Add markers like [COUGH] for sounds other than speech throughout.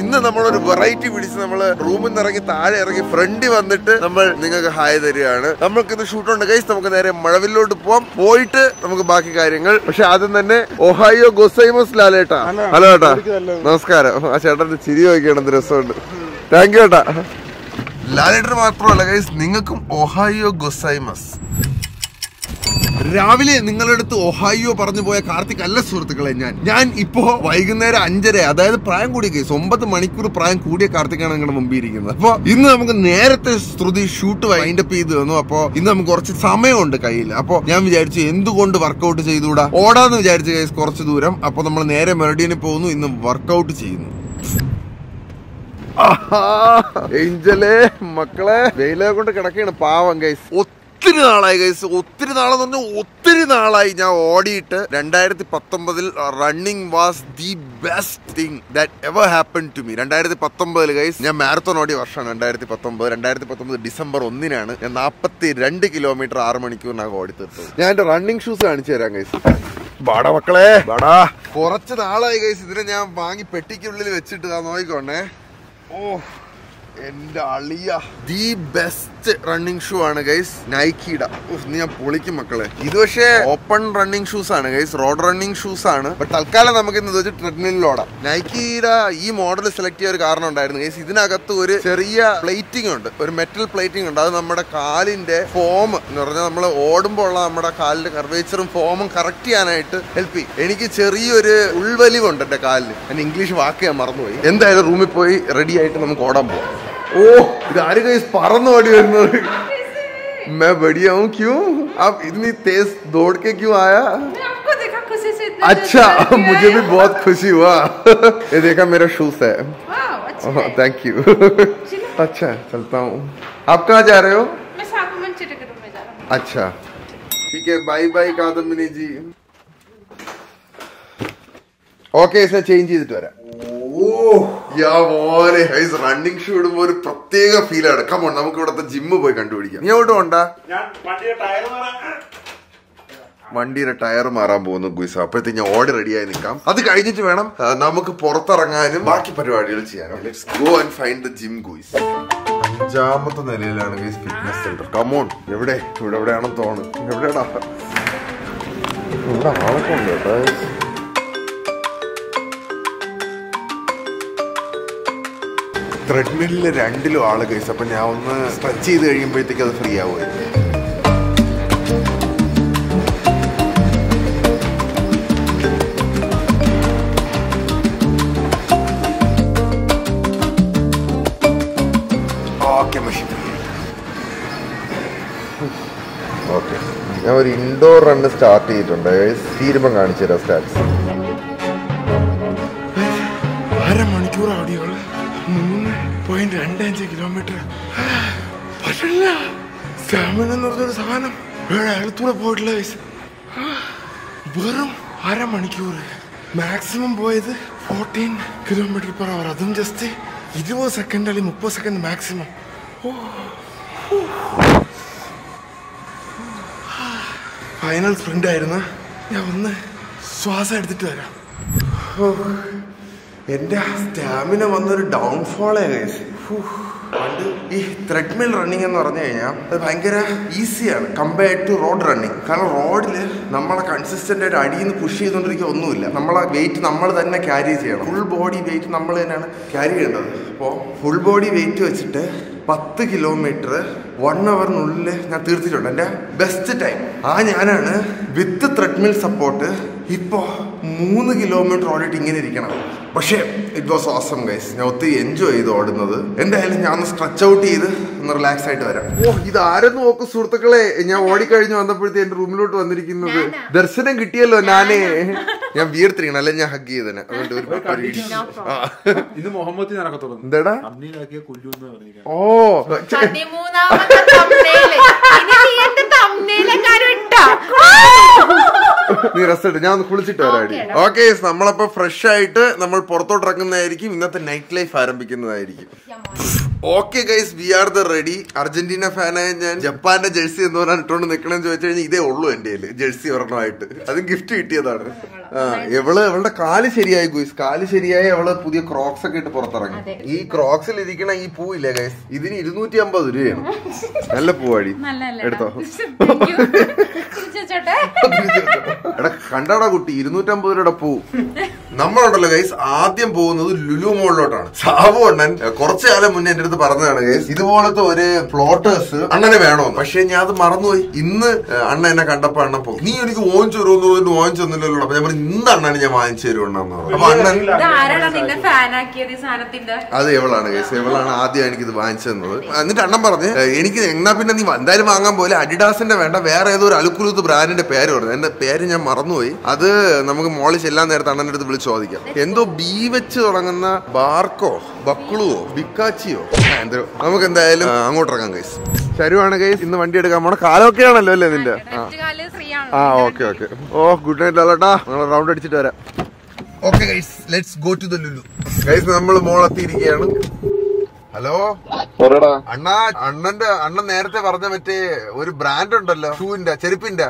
ഇന്ന് നമ്മളൊരു വെറൈറ്റി പിടിച്ച് നമ്മൾ റൂമിൽ നിന്ന് ഇറങ്ങി താഴെ ഇറങ്ങി ഫ്രണ്ടി വന്നിട്ട് നമ്മൾ നിങ്ങൾക്ക് ഹായ് തരികയാണ്. നമ്മൾക്ക് ഇത് ഷൂട്ടുണ്ട് ഗൈസ് നമുക്ക് നേരെ മഴവില്ലോട്ട് പോവാം. പോയിട്ട് നമുക്ക് ബാക്കി കാര്യങ്ങൾ. പക്ഷെ ആദ്യം തന്നെ ഒഹായോ ഗൊസൈമസ് ലാലേട്ടാ ഹലോ. ഏട്ടാ. നമസ്കാരം. ആ ചേട്ടന്റെ ചിരി നോക്കിയാണ് രസമുണ്ട്. താങ്ക് യു ഏട്ടാ. ലാലേട്ടർ മാത്രമല്ല ഗൈസ് നിങ്ങൾക്കും ഒഹായോ ഗൊസൈമസ് രാവിലെ നിങ്ങളുടെ അടുത്ത് ഒഹായോ പറഞ്ഞു പോയ കാർത്തിക് അല്ല സുഹൃത്തുക്കളെ ഞാൻ. ഞാൻ ഇപ്പോ വൈകുന്നേരം അഞ്ചര അതായത് പ്രായം കൂടിയ കേസ് ഒമ്പത് മണിക്കൂർ പ്രായം കൂടിയ കാർത്തിക്കാണ് നിങ്ങളുടെ മുമ്പിൽ ഇരിക്കുന്നത്. അപ്പൊ ഇന്ന് നമുക്ക് നേരത്തെ ശ്രുതി ഷൂട്ട് വൈൻഡ് അപ്പ് ചെയ്ത് തന്നു. അപ്പൊ ഇന്ന് നമുക്ക് കുറച്ച് സമയമുണ്ട് കയ്യിൽ. അപ്പൊ ഞാൻ വിചാരിച്ചു എന്തുകൊണ്ട് വർക്കൗട്ട് ചെയ്തുകൂടാ? ഓടാന്ന് വിചാരിച്ച കേസ് കുറച്ച് ദൂരം. അപ്പൊ നമ്മൾ നേരെ മെറഡീനിൽ പോകുന്നു. ഇന്ന് വർക്കൗട്ട് ചെയ്യുന്നു. ആഹാ, ഏഞ്ചലേ മക്കളെ. വെയിലെ കൊണ്ട് കിടക്കുകയാണ് പാവം ഗൈസ് ഒത്തിരി നാളായി ഗൈസ് ഒത്തിരി നാളെന്ന് പറഞ്ഞാൽ ഒത്തിരി നാളായി ഞാൻ ഓടിയിട്ട് രണ്ടായിരത്തി പത്തൊമ്പതിൽ running was the best thing that ever happen to me രണ്ടായിരത്തി പത്തൊമ്പതിൽ ഗൈസ് ഞാൻ മാരത്തോൺ ഓടിയ വർഷമാണ് രണ്ടായിരത്തി പത്തൊമ്പത് രണ്ടായിരത്തി പത്തൊമ്പത് ഡിസംബർ ഒന്നിനാണ് ഞാൻ നാൽപ്പത്തി രണ്ട് കിലോമീറ്റർ ആറ് മണിക്കൂറിനാണ് ഓടി തീർത്തത്. ഞാൻ എന്റെ റണ്ണിങ് ഷൂസ് കാണിച്ചു തരാം ഗൈസ് ബാടാ മക്കളെ. ബാടാ കുറച്ച് നാളായി ഗൈസ് ഇതിനെ ഞാൻ വാങ്ങി പെട്ടിക്കുള്ളിൽ വെച്ചിട്ട് നോക്കിക്കോണേ. ഓ എന്റെ അളിയ. ദി ബെസ്റ്റ് റണ്ണിങ് ഷൂ ആണ് ഗൈസ് നൈക്കിയുടെ ഞാൻ പൊളിക്കും മക്കളെ. ഇത് പക്ഷേ ഓപ്പൺ റണ്ണിങ് ഷൂസ് ആണ് ഗൈസ് റോഡ് റണ്ണിങ് ഷൂസ് ആണ്. ബട്ട് തൽക്കാലം നമുക്ക് ഇന്ന് വെച്ച് ട്രെഡ്മില്ലിൽ ഓടാം. നൈക്കിയുടെ ഈ മോഡൽ സെലക്ട് ചെയ്യാൻ ഒരു കാരണം ഉണ്ടായിരുന്നു ഗൈസ് ഇതിനകത്ത് ഒരു ചെറിയ പ്ലേറ്റിംഗ് ഉണ്ട്. ഒരു മെറ്റൽ പ്ലേറ്റിംഗ് ഉണ്ട്. അത് നമ്മുടെ കാലിന്റെ ഫോം എന്ന് പറഞ്ഞാൽ നമ്മൾ ഓടുമ്പോൾ ഉള്ള നമ്മുടെ കാലിന്റെ കർവേച്ചറും ഫോമും കറക്റ്റ് ചെയ്യാനായിട്ട് ഹെൽപ്പ് ചെയ്യും. എനിക്ക് ചെറിയൊരു ഉൾവലിവുണ്ട് എന്റെ കാലിൽ ഞാൻ ഇംഗ്ലീഷ് വാക്ക് ഞാൻ മറന്നുപോയി. എന്തായാലും റൂമിൽ പോയി റെഡി ആയിട്ട് നമുക്ക് ഓടാൻ പോവാം. ओ गाड़ी इस पारन वाड़ी मैं बढ़िया हूँ क्यों? आप इतनी तेज दौड़ के क्यों आया? आपको देखा खुशी से इतना अच्छा मुझे भी बहुत खुशी हुआ। ये देखा मेरा शूज़ है। थैंक यू अच्छा चलता हूँ। आप कहाँ जा रहे हो? मैं अच्छा। ठीक है bye bye Kadambini ji. Okay इसमें चेंजेस द्वारा ഓ യാ മോനെ. റണ്ണിങ് ഷൂ ഇടുമ്പോ ഒരു പ്രത്യേക ഫീൽ ആണ്. കമോൺ നമുക്ക് ഇവിടുത്തെ ജിമ്മ് പോയി കണ്ടുപിടിക്കാം. നീ എവിടെ ഉണ്ടാ വണ്ടിയുടെ ടയർ മാറാൻ പോകുന്നു ഗുസ അപ്പോഴത്തേക്ക് ഞാൻ ഓടി റെഡിയായി നിൽക്കാം. അത് കഴിഞ്ഞിട്ട് വേണം നമുക്ക് പുറത്തിറങ്ങാനും ബാക്കി പരിപാടികൾ ചെയ്യാനും. Let's go and find the gym guys. അഞ്ചാമത്തെ നിലയിലാണ് ഗുയിസ് ഫിറ്റ്നസ് സെന്റർ കമോൺ എവിടെ? ഇവിടെ എവിടെയാണെന്ന് തോന്നുന്നു. എവിടെയാടാ? ഇവിടെ ആളൊക്കെ ഉണ്ട് കേട്ടോ. ത്രെഡ്മില്ലിൽ രണ്ടിലും ആൾ കേസ് അപ്പൊ ഞാൻ ഒന്ന് സ്ട്രെച്ച് ചെയ്ത് കഴിയുമ്പോഴത്തേക്ക് അത് ഫ്രീ ഓക്കെ ഞാൻ ഒരു ഇൻഡോർ റണ്ണ് സ്റ്റാർട്ട് ചെയ്തിട്ടുണ്ട്. തീരുമ്പം കാണിച്ചു തരാം സ്റ്റാറ്റ്സ് പോയിന്റ് രണ്ട് അഞ്ച് കിലോമീറ്റർ പറ്റില്ല. സ്റ്റാമിന എന്ന് പറഞ്ഞൊരു സാധനം. വേറെ അടുത്തൂടെ പോയിട്ടില്ല വയസ്സ് വെറും അരമണിക്കൂർ. മാക്സിമം പോയത് ഫോർട്ടീൻ കിലോമീറ്റർ പെർ അവർ അതും ജസ്റ്റ് ഇരുപത് സെക്കൻഡ് അല്ലെങ്കിൽ മുപ്പത് സെക്കൻഡ് മാക്സിമം ഫൈനൽ സ്പ്രിന്റ് ആയിരുന്നു. ഞാൻ ഒന്ന് ശ്വാസം എടുത്തിട്ട് വരാം. എന്റെ സ്റ്റാമിന വന്നൊരു ഡൗൺഫോളേ ഗൈസ് പണ്ട് ഈ ത്രെഡ്മിൽ റണ്ണിങ് എന്ന് പറഞ്ഞു കഴിഞ്ഞാൽ അത് ഭയങ്കര ഈസിയാണ് കമ്പയർഡ് ടു റോഡ് റണ്ണിങ് കാരണം റോഡിൽ നമ്മളെ കൺസിസ്റ്റന്റ് ആയിട്ട് അടിയിൽ നിന്ന് പുഷ് ചെയ്തുകൊണ്ടിരിക്കുക ഒന്നുമില്ല. നമ്മളെ വെയിറ്റ് നമ്മൾ തന്നെ ക്യാരി ചെയ്യണം. ഫുൾ ബോഡി വെയിറ്റ് നമ്മൾ തന്നെയാണ് ക്യാരി ചെയ്യേണ്ടത്. അപ്പോൾ ഫുൾ ബോഡി വെയിറ്റ് വെച്ചിട്ട് പത്ത് കിലോമീറ്റർ വൺ അവറിനുള്ളിൽ ഞാൻ തീർത്തിട്ടുണ്ട്. എന്റെ ബെസ്റ്റ് ടൈം ആ ഞാനാണ് വിത്ത് ത്രെഡ്മിൽ സപ്പോർട്ട് ഇപ്പോ മൂന്ന് കിലോമീറ്റർ ഓടിയിട്ട് ഇങ്ങനെ ഇരിക്കണം. പക്ഷേ ഇറ്റ് വാസ് ഓസം ഗൈസ് ഞാൻ ഒത്തിരി എൻജോയ് ചെയ്ത് ഓടുന്നത്. എന്തായാലും ഞാൻ ഒന്ന് സ്ട്രെച്ച് ഔട്ട് ചെയ്ത് ഒന്ന് റിലാക്സ് ആയിട്ട് വരാം. ഓ ഇത് ആരെന്ന് നോക്കും സുഹൃത്തുക്കളെ. ഞാൻ ഓടിക്കഴിഞ്ഞ് വന്നപ്പോഴത്തെ എന്റെ റൂമിലോട്ട് വന്നിരിക്കുന്നത് ദർശനം കിട്ടിയല്ലോ ഞാനേ. ഞാൻ വീർത്തിരിക്കണം അല്ലെ ഞാൻ ഹഗ് ചെയ്തനെ അതുകൊണ്ട് ഒരു എന്താടാ? ഓ. ഇനി [LAUGHS] നീ റെസ്റ്റ് എടുത്ത് ഞാൻ ഒന്ന് കുളിച്ചിട്ട് വരാടി. ഓക്കെ നമ്മളപ്പോ ഫ്രഷ് ആയിട്ട് നമ്മൾ പുറത്തോട്ട് ഇറങ്ങുന്നതായിരിക്കും. ഇന്നത്തെ night life ആരംഭിക്കുന്നതായിരിക്കും. Okay guys we are the ready Argentina ഫാനായ ഞാൻ ജപ്പാന്റെ ജേഴ്സി എന്ന് പറഞ്ഞാൽ ഇട്ടോണ്ട് നിക്കണെന്ന് ചോദിച്ചു കഴിഞ്ഞാൽ ഇതേ ഉള്ളൂ എന്റെ കയ്യിൽ ജേഴ്സി ഒരെണ്ണമായിട്ട്. അത് ഗിഫ്റ്റ് കിട്ടിയതാണ്. എവൾ ഇവൾ ഇവളുടെ കാൽ ശരിയായി ഗുയിസ്. കാൽ ശരിയായി അവൾ പുതിയ ക്രോക്സ് ഒക്കെ ഇട്ട് പുറത്തിറങ്ങി. ഈ ക്രോക്സിൽ ഇരിക്കണ ഈ പൂവില്ലേ ഇല്ലേ ഗൈസ് ഇതിന് ഇരുന്നൂറ്റി അമ്പത് രൂപയാണ്. നല്ല പൂവാടി. [LAUGHS] എടുത്തോ? എടാ കണ്ടാടാ കുട്ടി ഇരുന്നൂറ്റമ്പത് രൂപയുടെ പൂ. [LAUGHS] നമ്മളുണ്ടല്ലോ ഗൈസ് ആദ്യം പോകുന്നത് ലുലു മോളിലോട്ടാണ് സാബു അണ്ണൻ കുറച്ചു കാലം മുന്നേ എന്റെ അടുത്ത് പറഞ്ഞതാണ് ഗൈസ് ഇതുപോലത്തെ ഒരു പ്ലോട്ടേഴ്സ് അണ്ണനെ വേണോ പക്ഷെ ഞാൻ അത് മറന്നുപോയി. ഇന്ന് അണ്ണ അണ്ണൻ എന്നെ കണ്ടപ്പോ അണ്ണൻ പോകും നീ എനിക്ക് വാങ്ങിച്ചു തരുമെന്ന് പറഞ്ഞിട്ട് വാങ്ങിച്ചു തന്നില്ലല്ലോ അപ്പൊ ഞാൻ പറഞ്ഞു ഇന്ന് അണ്ണന് ഞാൻ വാങ്ങിച്ചു തരുമെന്നു അപ്പൊ അണ്ണൻ അത് എവളാണ് ഗൈസ് എവളാണ് ആദ്യം എനിക്ക് ഇത് വാങ്ങിച്ചു തന്നത്. എന്നിട്ട് അണ്ണൻ പറഞ്ഞു എനിക്ക് എന്നാ പിന്നെ നീ എന്തായാലും വാങ്ങാൻ പോലെ അഡിഡാസിന്റെ വേണ്ട വേറെ ഏതോ ഒരു അലുക്കുലുത്ത് ബ്രാൻഡിന്റെ പേര് പറഞ്ഞു. എന്റെ പേര് ഞാൻ മറന്നുപോയി. അത് നമുക്ക് മോളിൽ ചെല്ലാൻ നേരത്തെ അണ്ണന്റെ അടുത്ത് വിളിച്ച് ചോദിക്കാം. എന്തോ ബി വെച്ച് തുടങ്ങുന്ന ബാർക്കോ ബക്ലുവോ ബിക്കാച്ചിയോ? എന്തോ നമുക്ക് എന്തായാലും അങ്ങോട്ട് ഇറങ്ങാം ഗൈസ് ശരുവാണ് ഗൈസ് ഇന്ന് വണ്ടി എടുക്കാൻ പോണ കാലമൊക്കെ ആണല്ലോ അല്ലേ നിന്റെ? ആ. Okay okay. ഓ ഗുഡ് നൈറ്റ് ലാലേട്ടാ. നമ്മൾ റൗണ്ട് അടിച്ചിട്ട് വരാം. Okay guys let's go to the Lulu guys നമ്മൾ മോളെത്തിയിരിക്കുകയാണ്. ഹലോ? അണ്ണ അണ്ണാ അണ്ണന്റെ അണ്ണൻ നേരത്തെ പറഞ്ഞ മറ്റേ ഒരു ബ്രാൻഡ് ഉണ്ടല്ലോ ഷൂവിന്റെ ചെരുപ്പിന്റെ.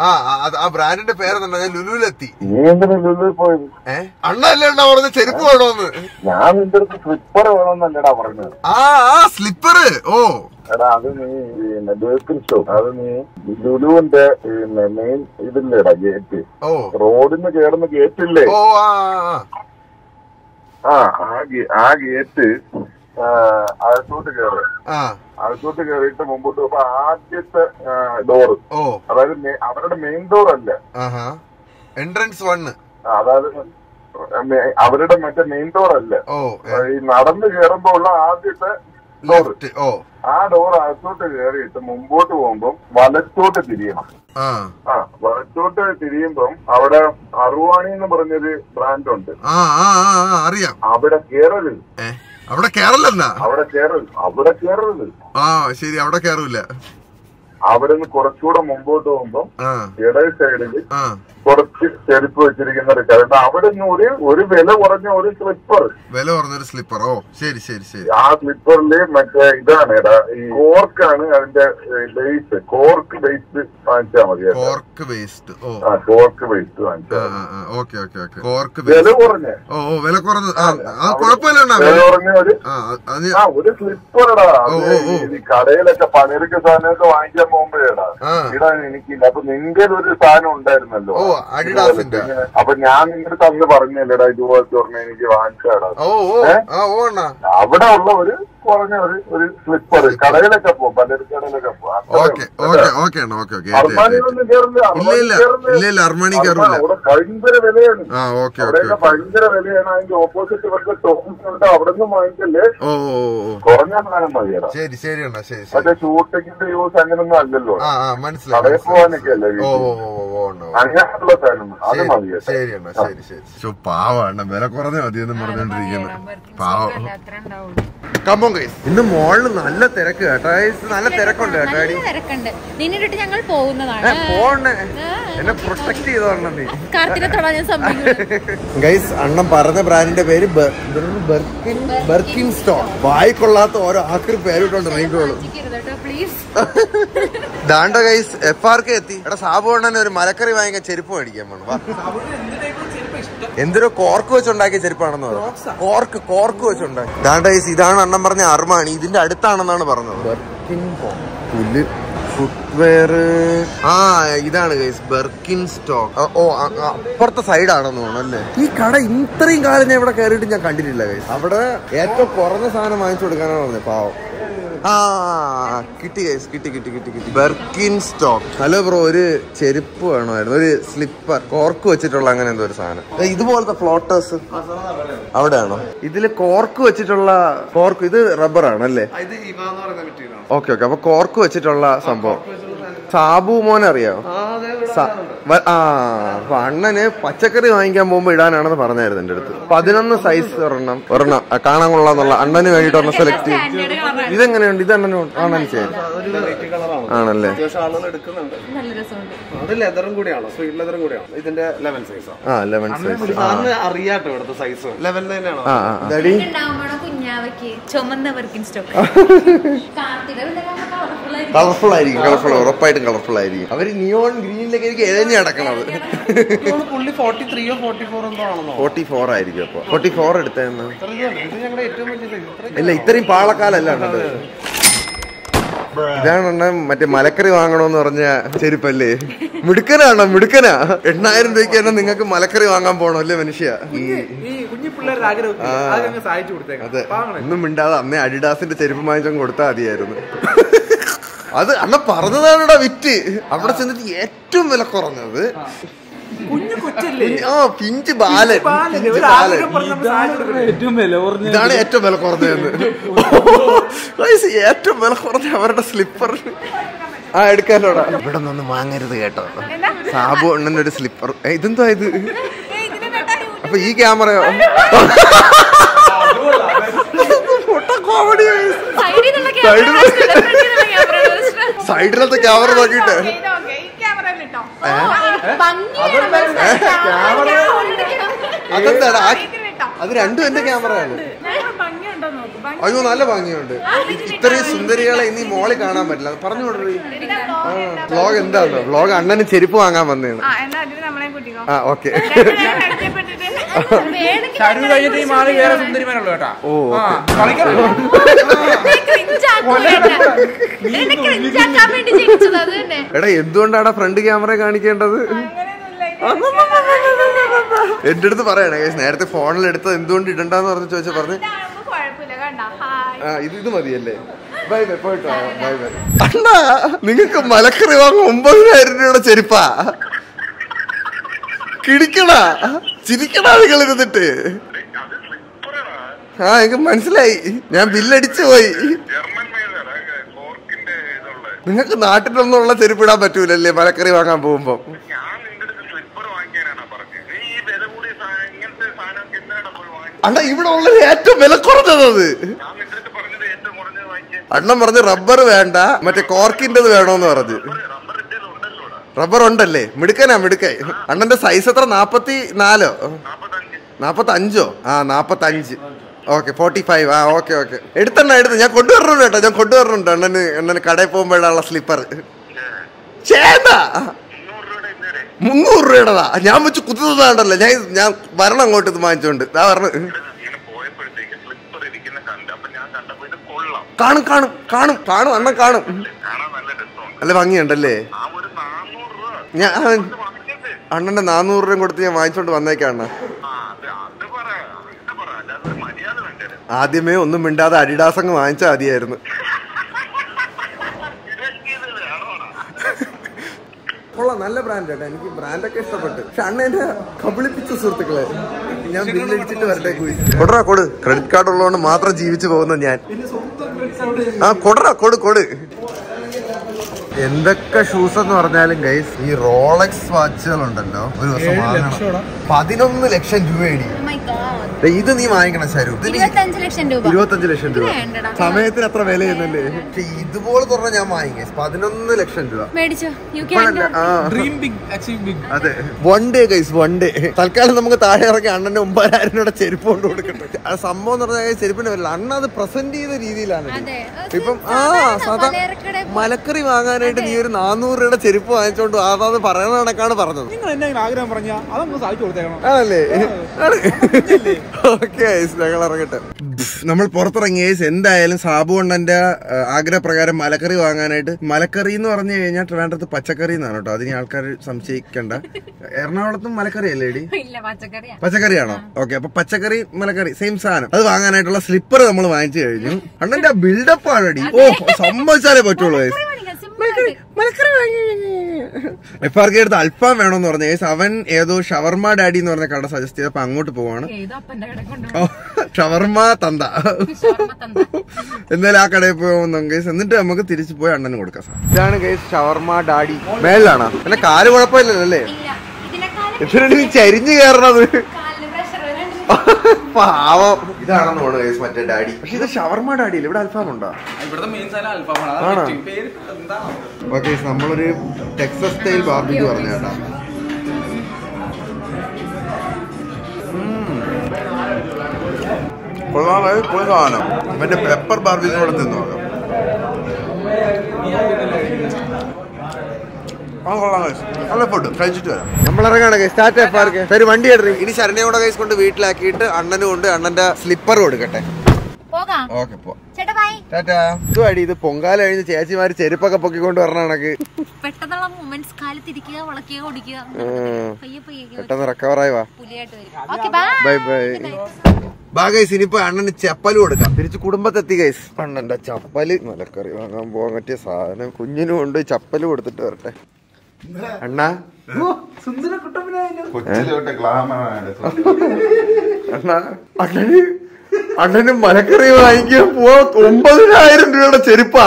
ആ ആ ബ്രാൻഡിന്റെ പേരെന്താ? ഞാൻ ലുലുലെത്തി. ഏ? അണ്ണ അല്ലേ അണ്ണല്ലേ പറഞ്ഞ ചെരുപ്പ് വേണോന്ന്. ഞാൻ നിന്റെ അടുത്ത് സ്ലിപ്പർ വേണമെന്നല്ലടാ പറഞ്ഞത്. ആ ആ സ്ലിപ്പർ ഓ. എടാ അത് നീ പിന്നെ ബേക്കറി ഷോപ്പ് അത് നീ ലുലുവിന്റെ പിന്നെ മെയിൻ ഇതില്ലേടാ ഗേറ്റ് ഓ. റോഡിന് കേറുന്ന ഗേറ്റ് ഇല്ലേ? ഓ ആ ആ, ഗേറ്റ് അകത്തോട്ട് കയറി അകത്തോട്ട് കയറിയിട്ട് മുമ്പോട്ട് അപ്പൊ ആദ്യത്തെ ഡോറ് അതായത് അവരുടെ മെയിൻ ഡോർ അല്ല. എൻട്രൻസ് വണ്ണ് അതായത് അവരുടെ മറ്റേ മെയിൻ ഡോർ അല്ല. ഈ നടന്ന് കയറുമ്പോ ഉള്ള ആദ്യത്തെ ഡോർ ആ ഡോർ അകത്തോട്ട് കയറിയിട്ട് മുമ്പോട്ട് പോകുമ്പോ വലത്തോട്ട് തിരിയണം. ആ. വലത്തോട്ട് തിരിയുമ്പം അവിടെ അറുവാണി എന്ന് പറഞ്ഞൊരു ബ്രാൻഡ് ഉണ്ട്. അറിയാം. അവിടെ കയറരുത് അവിടെ കേറലെന്നാ അവിടെ കയറരുത് അവിടെ കേറരുത് ആ ശരി അവിടെ കേറൂല. അവിടെ നിന്ന് കുറച്ചുകൂടെ മുമ്പോട്ട് പോകുമ്പോ സൈഡിൽ ആ. കുറച്ച് ചെരുപ്പ് വെച്ചിരിക്കുന്ന ഒരു കാര്യം അവിടെ നിന്ന് ഒരു ഒരു വില കുറഞ്ഞ ഒരു സ്ലിപ്പർ വില കുറഞ്ഞ സ്ലിപ്പർ ഓ ശരി ശരി ശരി. ആ സ്ലിപ്പറിൽ മറ്റേ ഇതാണ് ഈ കോർക്കാണ് അതിന്റെ ബേസ് കോർക്ക് ബേസ്ഡ് വാങ്ങിച്ചാൽ മതി കോർക്ക് ബേസ്ഡ് ഓ. ആ കോർക്ക് ബേസ്ഡ് വാങ്ങിച്ചാൽ ഓക്കെ ഓക്കെ ഓക്കെ. കോർക്ക് വില വേസ്റ്റ് കുറഞ്ഞ. ഓ വില കുറഞ്ഞ. ആ കുഴപ്പമില്ല വില കുറഞ്ഞ ഒരു ആ ഒരു സ്ലിപ്പറടാ കടയിലൊക്കെ പലചരക്ക് സാധനമൊക്കെ വാങ്ങിക്കാൻ പോകുമ്പോഴേടാ. ഇതാണ് എനിക്കില്ല. അപ്പൊ നിന്റെ ഒരു സാധനം ഉണ്ടായിരുന്നല്ലോ. അഡിഡാസിന്റെ. അപ്പൊ ഞാൻ നിങ്ങളുടെ തന്ന് പറഞ്ഞല്ലേടാ ഇതുപോലത്തെ പറഞ്ഞ എനിക്ക് വാങ്ങിച്ചാടാ ഓ ഓ. അവിടെ ഉള്ള ഒരു കുറഞ്ഞ ഒരു ഒരു സ്ലിപ്പർ കടയിലൊക്കെ പോകും പലചരക്ക് കടയിലൊക്കെ പോകും ഓക്കെ ഓക്കെ ഓക്കെ അണ്ണാ ഓക്കെ ഓക്കെ ഇല്ല ഇല്ല ഇല്ല ഇല്ല അർമണി കയറൂല അവിടെ ഭയങ്കര വിലയാണ്. ആ ഓക്കെ ഓക്കെ അവിടെയൊക്കെ ഭയങ്കര വിലയാണ്. അതിന്റെ ഓപ്പോസിറ്റ് ഇവർക്ക് ടോംസ് ഉണ്ട് അവിടെ നിന്ന് വാങ്ങിക്കല്ലേ? ഓ ഓ ഓ, ഓ. കുറഞ്ഞ സാധനം മതിയടാ ശരി ശരി അണ്ണാ ശരി ശരി. മറ്റേ ഷൂട്ടിങ്ങിന്റെ യൂസ് അങ്ങനൊന്നും അല്ലല്ലോ. ആ ആ മനസ്സിലായി കടയിൽ മനസ്സിലായി. അല്ലേ അങ്ങനെയുള്ള സാധനം. അത് ശരി, മതി കേട്ടോ. ശരി അണ്ണാ ശരി ശരി ശോ, പാവം അണ്ണ വില കുറഞ്ഞ മതി എന്ന് പറഞ്ഞോണ്ടിരിക്കുന്നു പാവം. കമ്പോം ഇന്ന് മോളിൽ നല്ല തിരക്ക് കേട്ടോ. guys. നല്ല തിരക്കുണ്ട് കേട്ടോ തിരക്കുണ്ട്. നിന്നിട്ട് ഞങ്ങൾ പോകുന്നതാണ്. പോണേ എന്നെ പ്രൊട്ടക്ട് ചെയ്തോളണം ഗൈസ് അണ്ണൻ പറഞ്ഞ ബ്രാൻഡിന്റെ പേര്? Birken stone. വായിക്കൊള്ളാത്ത ഓരോ ആക്രി പേരിട്ടുണ്ട് നീക്കോളൂ ദാണ്ടോ ഗൈസ് എഫ് ആർ കെ എത്തി. എടാ സാബു അണ്ണൻ ഒരു മലക്കറി വാങ്ങിക്കാൻ ചെരുപ്പ് മേടിക്കാൻ വേണം വാ. എന്തൊരു കോർക്ക് വെച്ചുണ്ടാക്കിയ ചെരുപ്പാണെന്ന് പറഞ്ഞു കോർക്ക് കോർക്ക് വെച്ചുണ്ടാക്കി. ദാണ്ട ഗൈസ് ഇതാണ് അണ്ണൻ പറഞ്ഞ അർമാണി ഇതിന്റെ അടുത്താണെന്നാണ് പറഞ്ഞത്. ബെർക്കിൻ പുല്ല് ഫുട്വെയർ. ആ ഇതാണ് ഗൈസ് ബെർക്കിൻ സ്റ്റോക്ക്. ഓ അപ്പുറത്തെ സൈഡാണെന്ന് തോന്നുന്നു അല്ലേ? ഈ കട ഇത്രയും കാലം ഞാൻ ഇവിടെ കയറിയിട്ട് ഞാൻ കണ്ടിട്ടില്ല ഗൈസ് അവിടെ ഏറ്റവും കുറഞ്ഞ സാധനം വാങ്ങിച്ചു കൊടുക്കാനാണ് പറഞ്ഞത് പാവം. ആ കിട്ടി ഗൈസ് കിട്ടി കിട്ടി കിട്ടി കിട്ടി. ബെർക്കിൻ സ്റ്റോക്ക് ഹലോ ബ്രോ ഒരു ചെരുപ്പ് വേണമായിരുന്നു. ഒരു സ്ലിപ്പർ കോർക്ക് വെച്ചിട്ടുള്ള അങ്ങനെ എന്തോ ഒരു സാധനം. ഇതുപോലത്തെ ഫ്ലോട്ടേഴ്സ് അവിടെയാണോ? ഇതിൽ കോർക്ക് വെച്ചിട്ടുള്ള കോർക്ക് ഇത് റബ്ബർ ആണല്ലേ? ഇത് ഇവ എന്ന് പറയുന്ന മെറ്റീരിയലാണ് ഓക്കെ ഓക്കെ അപ്പൊ കോർക്ക് വെച്ചിട്ടുള്ള സംഭവം. സാബു മോനെ അറിയോ ആ അപ്പൊ അണ്ണന് പച്ചക്കറി വാങ്ങിക്കാൻ പോകുമ്പോ ഇടാനാണെന്ന് പറഞ്ഞായിരുന്നു എന്റെ അടുത്ത്. പതിനൊന്ന് സൈസ് ഒരെണ്ണം. ഒരെണ്ണം. കാണാൻ കൊള്ളാന്നുള്ള അണ്ണന് വേണ്ടിട്ട് ഒരെണ്ണം സെലക്ട് ചെയ്യും ഇതെങ്ങനെയുണ്ട്? ഇത് അണ്ണനും ചെയ്യും. കളറാണ് ആണല്ലേ? അത് ലെതറും കൂടിയാണോ? സ്വീറ്റ് ലെതറും കൂടിയാണോ? ഇതിന്റെ ലെവൻ സൈസോ ആ. ലെവൻ സൈസ് സാറിന് അറിയാട്ടോ ഇവിടുത്തെ സൈസ് ലെവൻ തന്നെയാണോ ഡാഡി കുഞ്ഞാവയ്ക്ക് ചുമന്ന വർക്കിംഗ് സ്റ്റോക്ക് കളർഫുൾ ആയിരിക്കും. കളർഫുൾ ഉറപ്പായിട്ടും കളർഫുൾ ആയിരിക്കും. അവർ നിയോൺ ഗ്രീനിലേക്ക് എനിക്ക് എഴഞ്ഞ് നടക്കണത് പുള്ളി ഫോർട്ടി ത്രീയോ ഫോർട്ടി ഫോർ എന്തോ ആണോ ഫോർട്ടി ഫോർ ആയിരിക്കും അപ്പൊ. ഫോർട്ടി ഫോർ എടുത്തേന്ന്. ഇല്ല ഇത്രയും പാളക്കാലല്ല ഉണ്ടത് ഇതാണ് അണ്ണൻ മറ്റേ മലക്കറി വാങ്ങണോന്ന് പറഞ്ഞ ചെരുപ്പല്ലേ? മിടുക്കനാണോ മിടുക്കനാ? എണ്ണായിരം രൂപയ്ക്ക് തന്നെ നിങ്ങൾക്ക് മലക്കറി വാങ്ങാൻ പോണോ അല്ലേ മനുഷ്യ? അതെ. ഒന്നും മിണ്ടാതെ അന്നേ അഡിഡാസിന്റെ ചെരുപ്പ് വാങ്ങിച്ചങ്ങ് കൊടുത്താൽ മതിയായിരുന്നു. അത് അണ്ണ പറഞ്ഞതാണോടാ വിറ്റ്? അവിടെ ചെന്നിട്ട് ഏറ്റവും വില കുറഞ്ഞത് കുഞ്ഞു കൊച്ചല്ലേ? ആ പിഞ്ച് ബാലൻ. ഏറ്റവും വില കുറഞ്ഞ ഇതാണ് ഏറ്റവും വില കുറഞ്ഞത് ഏറ്റവും വില കുറഞ്ഞ അവരുടെ സ്ലിപ്പർ ആ എടുക്കാനോടാ ഇവിടെ നിന്ന് വാങ്ങരുത് കേട്ടോ. സാബു അണ്ണന്റെ ഒരു സ്ലിപ്പർ ഇതെന്താ ഇത്? അപ്പൊ ഈ ക്യാമറയോ കോമഡി സൈഡിലത്തെ ക്യാമറ നോക്കിട്ട് അതെന്താണ് അത് രണ്ടും എന്റെ ക്യാമറയാണ് അയ്യോ നല്ല ഭംഗിയുണ്ട്. ഇത്രയും സുന്ദരികളെ ഇനി മോളിൽ കാണാൻ പറ്റില്ല. പറഞ്ഞു കൊടുറി വ്ലോഗ് എന്താണോ വ്ലോഗ് അണ്ണന് ചെരുപ്പ് വാങ്ങാൻ വന്നതാണ് ആ ഓക്കെ. ചരു കഴിഞ്ഞിട്ട് ഈ മാറി വേറെ സുന്ദരിമാരുള്ളൂ കേട്ടാ. ഓ, എടാ എന്തുകൊണ്ടാണ് ഫ്രണ്ട് ക്യാമറ കാണിക്കേണ്ടത്? എന്റെ അടുത്ത് പറയണേ നേരത്തെ ഫോണിൽ എടുത്തത് എന്തുകൊണ്ട് ഇടണ്ടെന്ന് പറഞ്ഞ് ചോദിച്ചാൽ പറഞ്ഞു. കുഴപ്പമില്ല കണ്ട? ഹായ് ഇത് ഇത് മതിയല്ലേ? ബൈ ബൈ പോയിട്ടോ. ബൈ ബൈ അണ്ണാ നിങ്ങക്ക് മലക്കറി വാങ്ങും ഒമ്പതിനായിരം രൂപയുടെ ചെരുപ്പാ. കിടിക്കണാ. ചിരിക്കണാ നിങ്ങൾ ഇരുന്നിട്ട്. ആ എനിക്ക് മനസ്സിലായി. ഞാൻ ബില്ലടിച്ചു പോയി. നിങ്ങൾക്ക് നാട്ടിലൊന്നുള്ള ചെരുപ്പിടാൻ പറ്റൂലല്ലേ? മലക്കറി വാങ്ങാൻ പോകുമ്പോ. പോയി ഇവിടെ ഉള്ളത് ഏറ്റവും വില കുറഞ്ഞത് അണ്ണൻ പറഞ്ഞ് റബ്ബർ വേണ്ട മറ്റേ കോർക്കിന്റെത് വേണോന്ന് പറഞ്ഞു. റബ്ബർ ഉണ്ടല്ലോ? മിടുക്കനാ മിടുക്കായി അണ്ണന്റെ സൈസ് എത്ര? നാപ്പത്തി നാലോ നാപ്പത്തി അഞ്ചോ ആ നാപ്പത്തി അഞ്ച് ഓക്കെ ഫോർട്ടി ഫൈവ് ആ ഓക്കെ ഓക്കെ എടുത്തണ്ണ എടുത്ത് ഞാൻ കൊണ്ടുവരണുണ്ട് കേട്ടോ. ഞാൻ കൊണ്ടുവരണുണ്ട്. അണ്ണന് അണ്ണന് കടയിൽ പോകുമ്പോഴുള്ള സ്ലിപ്പർ ചേണ്ട മുന്നൂറ് രൂപയുടെതാ. ഞാൻ വെച്ച് കുത്തുന്നതാണ്ടല്ലോ ഞാൻ ഞാൻ വരണം അങ്ങോട്ട് ഇത് വാങ്ങിച്ചോണ്ട്. ഇതാ പറഞ്ഞു കാണും കാണും. കാണും കാണും. അണ്ണൻ കാണും. നല്ല ഭംഗിയുണ്ടല്ലേ ആ ഒരു നാന്നൂറ് രൂപ ഞാൻ അണ്ണന്റെ നാനൂറ് രൂപ കൊടുത്ത് ഞാൻ വാങ്ങിച്ചോണ്ട് വന്നേക്കാണ് ആ അത് അത് പറ അത് പറ അല്ലാതെ ഒരു മര്യാദ വേണ്ടേ? ആദ്യമേ ഒന്നും മിണ്ടാതെ അഡിഡാസ് അങ്ങ് വാങ്ങിച്ചാൽ മതിയായിരുന്നു. കൊള്ളാം നല്ല ബ്രാൻഡ് കേട്ടോ എനിക്ക് ബ്രാൻഡൊക്കെ ഇഷ്ടപ്പെട്ടു. പക്ഷെ അണ്ണേന്റെ കബളിപ്പിച്ച സുഹൃത്തുക്കളെ ഞാൻ ബില്ലടിച്ചിട്ട് വരട്ടെ കൊടുറാ കൊടു. ക്രെഡിറ്റ് കാർഡ് ഉള്ളതുകൊണ്ട് മാത്രം ജീവിച്ചു പോകുന്ന ഞാൻ. ആ കൊടറാ കൊടു കൊടു. എന്തൊക്കെ ഷൂസ് എന്ന് പറഞ്ഞാലും ഗൈസ് ഈ റോളക്സ് വാച്ചുകളുണ്ടല്ലോ ഒരു ദിവസം പതിനൊന്ന് ലക്ഷം ഗോഡ് ദേ, ഇത് നീ വാങ്ങിക്കണം ശരു. ഇരുപത്തഞ്ച് ലക്ഷം രൂപ. ഇരുപത്തഞ്ച് ലക്ഷം രൂപ. സമയത്തിന് അത്ര വില ചെയ്യുന്നല്ലേ പക്ഷെ ഇതുപോലെ തുറന്ന ഞാൻ വാങ്ങിക്കേ. പതിനൊന്ന് ലക്ഷം രൂപ. മേടിച്ചോ. You can dream big achieve big അതെ. One day guys one day തൽക്കാലം നമുക്ക് താഴെ ഇറങ്ങി അണ്ണന്റെ ഒമ്പതിനായിരം രൂപയുടെ ചെരുപ്പ് കൊണ്ട് കൊടുക്കട്ടെ. ആ സംഭവം എന്ന് പറഞ്ഞാൽ ചെരുപ്പിന് വരില്ല അണ്ണ അത് പ്രസന്റ് ചെയ്ത രീതിയിലാണ് ഇപ്പം ആ സാധാ മലക്കറി വാങ്ങാനായിട്ട് നീ ഒരു നാനൂറ് രൂപയുടെ ചെരുപ്പ് വാങ്ങിച്ചോണ്ട് അതാത് പറയുന്ന കണക്കാണ് പറഞ്ഞത്. നിങ്ങൾ എന്നെ ആഗ്രഹം പറഞ്ഞാ? അതൊന്ന് സഹായിച്ചു കൊടുത്തേക്കണം. ആണല്ലേ? ഓക്കെ ഞങ്ങൾ ഇറങ്ങട്ടെ. നമ്മൾ പുറത്തിറങ്ങിയ. എന്തായാലും സാബു കൊണ്ടന്റെ ആഗ്രഹപ്രകാരം മലക്കറി വാങ്ങാനായിട്ട് മലക്കറി എന്ന് പറഞ്ഞു കഴിഞ്ഞാൽ ട്രിവാൻഡ്രത്ത് പച്ചക്കറി എന്നാണ് കേട്ടോ. അതിന് ആൾക്കാർ സംശയിക്കണ്ട. എറണാകുളത്തും മലക്കറി അല്ലേ പച്ചക്കറിയാ. പച്ചക്കറിയാണോ? ഓക്കെ അപ്പൊ പച്ചക്കറി മലക്കറി സെയിം സാധനം. അത് വാങ്ങാനായിട്ടുള്ള സ്ലിപ്പർ നമ്മൾ വാങ്ങിച്ചു കഴിഞ്ഞു. അണ്ണന്റെ ബിൽഡപ്പ് ആണടി. ഓ സംഭവിച്ചാലേ പറ്റുള്ളൂ എഫ് ആർ കെ അടുത്ത് അൽഫാം വേണമെന്ന് പറഞ്ഞു. guys. അവൻ ഏതോ ഷവർമ ഡാഡി എന്ന് പറഞ്ഞ കട സജസ്റ്റ് ചെയ്തപ്പോ അങ്ങോട്ട് പോവാണ്. ഷവർമ തന്ത. എന്തായാലും ആ കടയിൽ പോകുന്നു ഗൈസ്. എന്നിട്ട് നമുക്ക് തിരിച്ചു പോയി അണ്ണന് കൊടുക്കാം ഇതാണ് ഗൈസ് ഷവർമ ഡാഡി. മേളിലാണോ? എന്നെ കാൽ കുഴപ്പമില്ലല്ലോ അല്ലേ? ചരിഞ്ഞു കയറണത്. പാവം. ഇതാണെന്ന് തോന്നുന്നു മറ്റേ ഡാഡി. പക്ഷെ ഇത് ഷവർമ ഡാഡി ഇവിടെ അൽഫാം ഉണ്ടോ? ഇവിടുത്തെ മെയിൻ സാധനം അൽഫാമാണ്. ആണോ? പേര് എന്താണ് ഓക്കെ നമ്മളൊരു ടെക്സസ് സ്റ്റൈൽ ബാർബിക്ക് പറഞ്ഞു കേട്ടാ. സാധനം. മറ്റേ പെപ്പർ ബാർബിക്ക് കൂടെ തിന്നു. നോക്കാം. നല്ല ഫുഡ് കഴിച്ചിട്ട് വരാം. നമ്മളിറങ്ങാണ് സ്റ്റാർട്ട് ഒരു വണ്ടി എടുത്ത്. ഇനി ശരണ്യ കൂടെ കൈസ് കൊണ്ട് വീട്ടിലാക്കിയിട്ട് അണ്ണനും കൊണ്ട് അണ്ണന്റെ സ്ലിപ്പർ കൊടുക്കട്ടെ. ഓക്കെ പോ. ചേട്ടാ ബൈ ടാറ്റാ ഇത് പൊങ്കാല കഴിഞ്ഞ് ചേച്ചിമാര് ചെരുപ്പൊക്കെ പൊക്കിക്കൊണ്ട് വരണ കണക്ക് പെട്ടെന്നുള്ള മൊമെന്റ്സ് കാലത്തിരിക്കുക ഓടിക്കുക. പെട്ടെന്ന് റിക്കവറായി വാ. പുലിയായിട്ട് വരും. Okay bye bye bye guys ഇനിയിപ്പോ അണ്ണന് ചപ്പൽ കൊടുക്കാം. തിരിച്ച് കുടുംബത്തെത്തി ഗൈസ് അണ്ണന്റെ ചപ്പൽ. മലക്കറി വാങ്ങാൻ പോകാൻ പറ്റിയ സാധനം കുഞ്ഞിനും കൊണ്ട് ചപ്പൽ കൊടുത്തിട്ട് വരട്ടെ. അണ്ണാ? കൊച്ചിലോട്ട് ഗ്ലാമറാണ് അണ്ണാ അണ്ണന് അണ്ണന് മലക്കറി വാങ്ങിക്കാൻ പോവാ ഒമ്പതിനായിരം രൂപയുടെ ചെരുപ്പാ.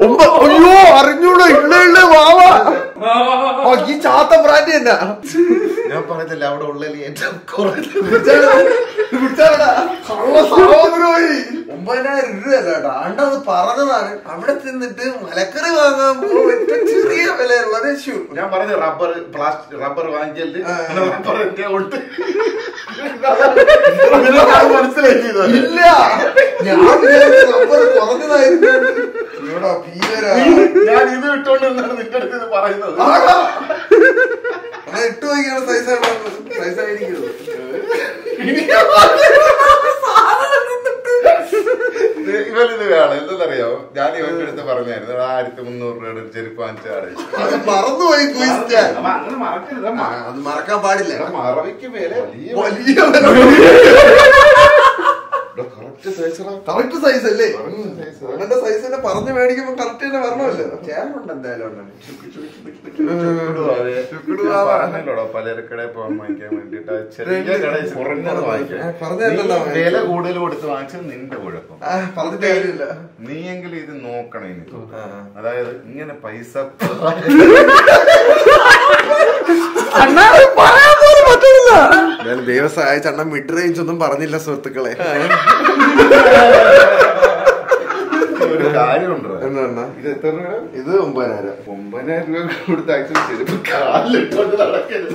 ഒമ്പ- അയ്യോ അറിഞ്ഞൂടോ ഇള്ള ഇള്ള വാവാ ഈ ചാത്ത ബ്രാൻഡ് തന്നെ. ഞാൻ പറഞ്ഞില്ല അവിടെ ഉള്ളിൽ ഏറ്റവും ഒമ്പതിനായിരം രൂപ കേട്ടോ അണ്ടത് പറഞ്ഞതാണ്. അവിടെ തിന്നിട്ട് മലക്കറി വാങ്ങാൻ പോകും ചെറിയ വിലയുള്ള ഒരു ഞാൻ പറഞ്ഞു റബ്ബർ പ്ലാസ്റ്റിക് റബ്ബർ വാങ്ങിക്കൽ. റബ്ബർ എന്റെ ഉണ്ട് ഇല്ല. ഞാൻ റബ്ബർ കുറഞ്ഞതായിരുന്നു ഇവിടെ ഭീകര. ഞാൻ ഇത് ഇട്ടോണ്ടിരുന്നാണ് നിന്റെ അടുത്ത് ഇത് പറയുന്നത്. ഇട്ട് നോക്കിയാണ് സൈസ് സൈസ് ആയിരിക്കുന്നത് ഇവനിത് വേണം എന്തെന്നറിയോ? ഞാൻ ഇവന്റെ അടുത്ത് പറഞ്ഞായിരുന്നു ആയിരത്തി മുന്നൂറ് രൂപയുടെ ഒരു ചെരുപ്പ് വാങ്ങിച്ചാണ് അത് മറന്നുപോയി അത് മറക്കാൻ പാടില്ല. മറവിക്ക് മേലെ വലിയ [LAUGHS] കറക്റ്റ് സൈസ് അല്ലേ. അണ്ണന്റെ സൈസ് തന്നെ പറഞ്ഞു മേടിക്കുമ്പോ കറക്റ്റ് തന്നെ വരണമല്ലോ ചേരുണ്ട് എന്തായാലും അണ്ണന് പറഞ്ഞല്ലോടോ പലചരക്കടയിൽ പോകാൻ വാങ്ങിക്കാൻ വേണ്ടിട്ട് ചെറിയ കടയിൽ കുറഞ്ഞത് വില കൂടുതൽ കൊടുത്ത് വാങ്ങിച്ചത് നിന്റെ കുഴപ്പം. ആ, പറഞ്ഞിട്ട് കാര്യമില്ല. നീയെങ്കിലും ഇത് നോക്കണം ഇനി. അതായത് ഇങ്ങനെ പൈസ ഞാൻ ദൈവം സഹായിച്ച മിഡ് റേഞ്ച് ഒന്നും പറഞ്ഞില്ല സുഹൃത്തുക്കളെ. ഒരു കാര്യമുണ്ടോ? അണ്ണാ? ഇത് എത്ര രൂപ ഇത് ഒമ്പതിനായിരം. ഒമ്പതിനായിരം രൂപ കൊടുത്ത് ആക്ച്വലി ചെരുപ്പ് കാലിലിട്ടോണ്ട് നടക്കരുത്.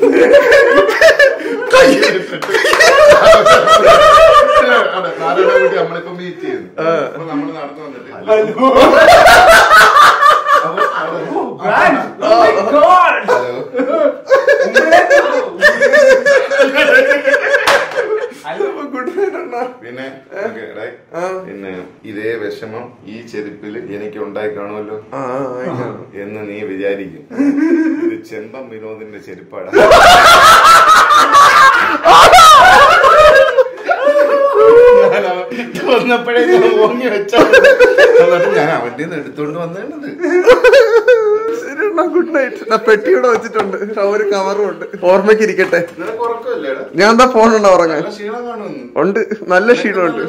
ആണ്, നാരായണ കുട്ടി നമ്മളിപ്പോ മീറ്റ് ചെയ്യുന്നു. അപ്പൊ നമ്മൾ നടന്നു വന്നിട്ട്. ഹലോ ഗുഡ് നൈറ്റ് അണ്ണാ പിന്നെ okay, right? പിന്നെ ഇതേ ചെരുപ്പിൽ എനിക്ക് ഉണ്ടായി കാണുമല്ലോ. എന്ന് നീ വിചാരിക്കും. ഇത് ചെമ്പം വിനോദിന്റെ ചെരുപ്പാടാ. വന്നപ്പോഴേ ഓങ്ങി വെച്ചാ എന്നിട്ട് ഞാൻ അവന്റെ നിന്ന് എടുത്തോണ്ട് അണ്ണാ ഗുഡ് നൈറ്റ് പെട്ടി പെട്ടിയുടെ വെച്ചിട്ടുണ്ട്. ഒരു കവറും ഉണ്ട്. ഓർമ്മയ്ക്ക് ഇരിക്കട്ടെ ഞാൻ എന്താ ഫോൺ ഉണ്ടോ. ഉറങ്ങാൻ ഉണ്ട്. നല്ല ക്ഷീണമുണ്ട്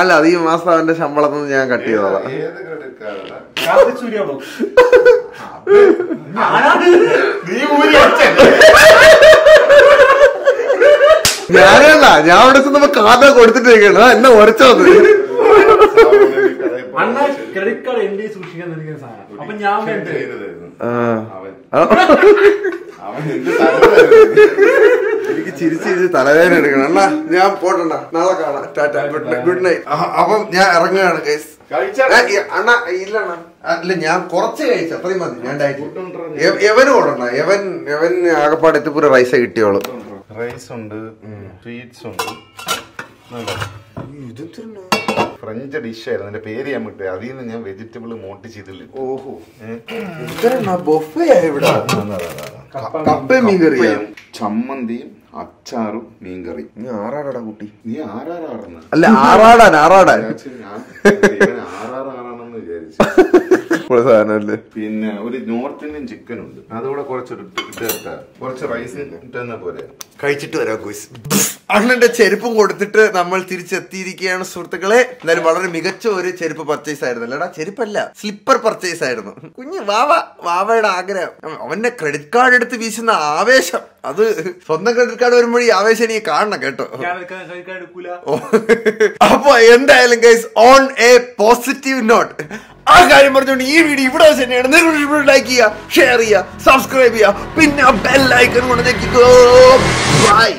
അല്ല അത് ഈ മാസം അവന്റെ ശമ്പളത്തിൽ നിന്ന് ഞാൻ കട്ട് ചെയ്തോളാം വെച്ചേ ഞാനല്ല ഞാൻ അവിടെ ചെന്നപ്പോ കാത കൊടുത്തിട്ടിരിക്കണം എന്നെ ഉരച്ചത് അണ്ണ ക്രെഡിറ്റ് കാർഡ് എന്റെ സൂക്ഷിക്കാൻ നിൽക്കുന്ന സാധനം. അപ്പൊ ഞാൻ? എനിക്ക് തലവേദന എടുക്കണം. അണ്ണാ ഞാൻ പോട്ടണ്ട നാളെ കാണാം. ടാറ്റ. ഗുഡ് നൈറ്റ് അപ്പം ഞാൻ ഇറങ്ങുകയാണ് കഴിച്ചാ? അണ്ണ ഇല്ല അണ്ണ അല്ല ഞാൻ കുറച്ച് കഴിച്ചു. അത്രയും മതി. ഞാൻ ഡയറ്റ്? എവനും ഓടണ്ട എവൻ എവൻ ആകപ്പാട് എത്തിപ്പൂര റൈസ് കിട്ടിയോളൂ. റൈസ് ഉണ്ട് സ്വീറ്റ്സ് ഉണ്ട്. ഫ്രഞ്ച് ഡിഷ് ആയിരുന്നു എന്റെ പേര് ഞാൻ വിട്ടു. അതിൽ നിന്ന് ഞാൻ വെജിറ്റബിൾ മോട്ട് ചെയ്തില്ല. ഓഹോ. കപ്പ ചമ്മന്തിയും അച്ചാറും മീൻകറി നീ ആറാടാ കുട്ടി? നീ ആറാടാ അല്ല ആറാടാൻ ആറാടാൻ. ആറാറാണെന്ന് വിചാരിച്ചു. [LAUGHS] സാധനമല്ലേ? പിന്നെ ഒരു നോർത്ത് ഇന്ത്യൻ ചിക്കൻ ഉണ്ട്. അതുകൂടെ കുറച്ച് ഇട്ട് കുറച്ച് റൈസ് ഇട്ടെന്ന പോലെ കഴിച്ചിട്ട് വരാം കുയിസ് അണ്ണന്റെ ചെരുപ്പും കൊടുത്തിട്ട് നമ്മൾ തിരിച്ചെത്തിയിരിക്കുകയാണ് സുഹൃത്തുക്കളെ. എന്തായാലും വളരെ മികച്ച ഒരു ചെരുപ്പ് പർച്ചേസ് ആയിരുന്നു. അല്ലടാ ചെരുപ്പല്ല സ്ലിപ്പർ പർച്ചേസ് ആയിരുന്നു. കുഞ്ഞ് വാവ വാവയുടെ ആഗ്രഹം. അവന്റെ ക്രെഡിറ്റ് കാർഡ് എടുത്ത് വീശുന്ന ആവേശം. അത് സ്വന്തം ക്രെഡിറ്റ് കാർഡ് വരുമ്പോൾ ഈ ആവേശം എനിക്ക് കാണണം കേട്ടോ. [LAUGHS] അപ്പൊ എന്തായാലും guys on a positive note ആ കാര്യം പറഞ്ഞുകൊണ്ട് ഈ വീഡിയോ ഇവിടെ വെച്ച് തന്നെയാണ് നിങ്ങൾ ലൈക്ക് ചെയ്യുക ഷെയർ ചെയ്യുക സബ്സ്ക്രൈബ് ചെയ്യുക. പിന്നെ ബെല്ലൈക്കൺ കൊണ്ട് ബൈ